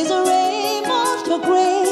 is a rain of your grace.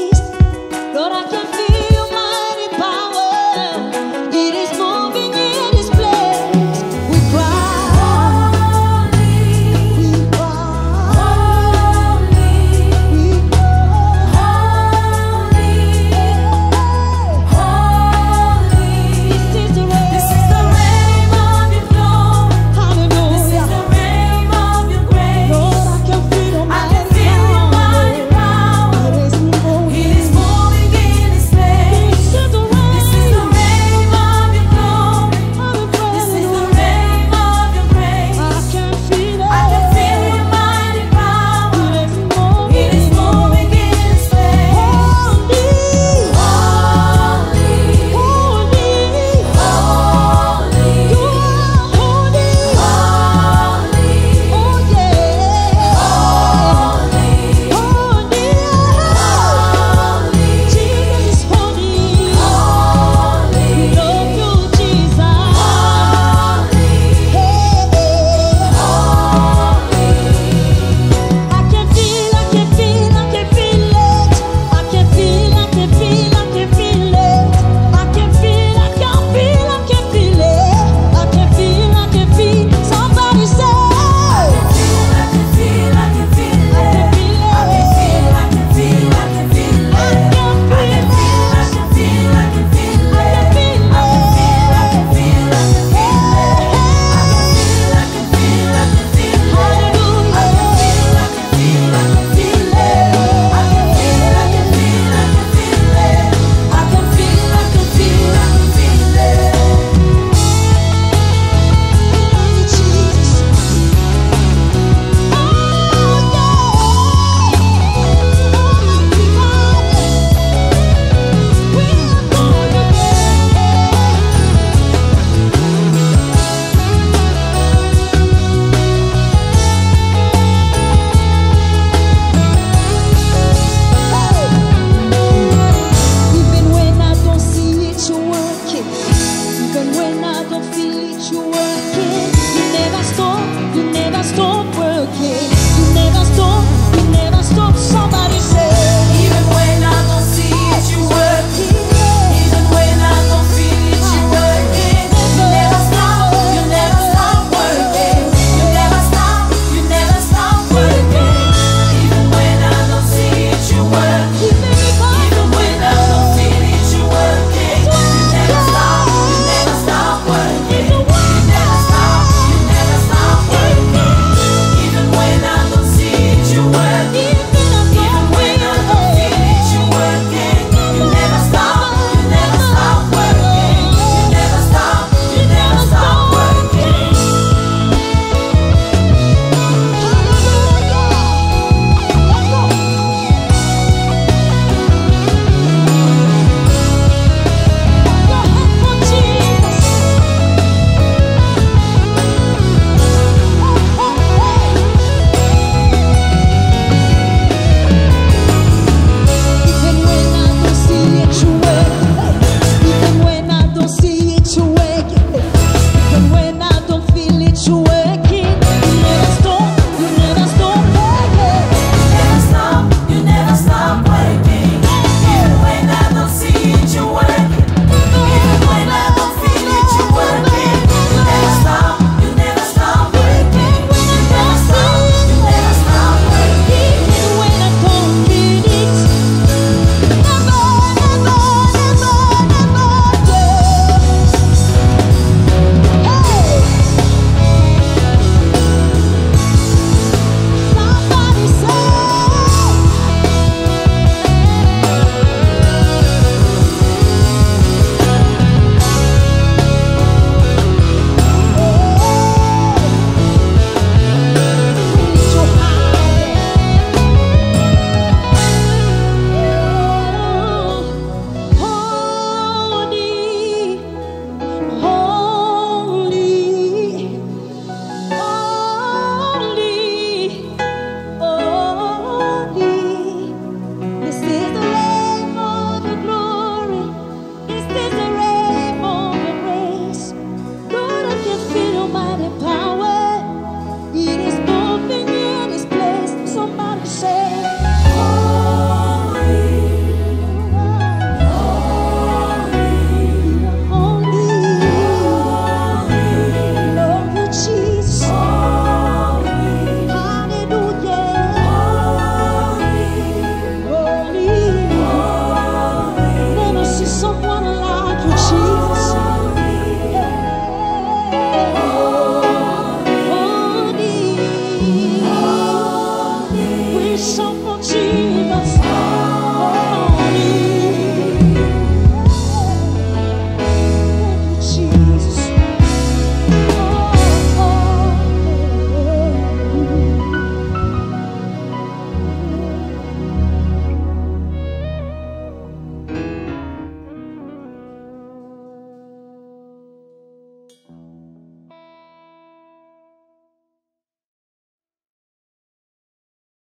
Stop working.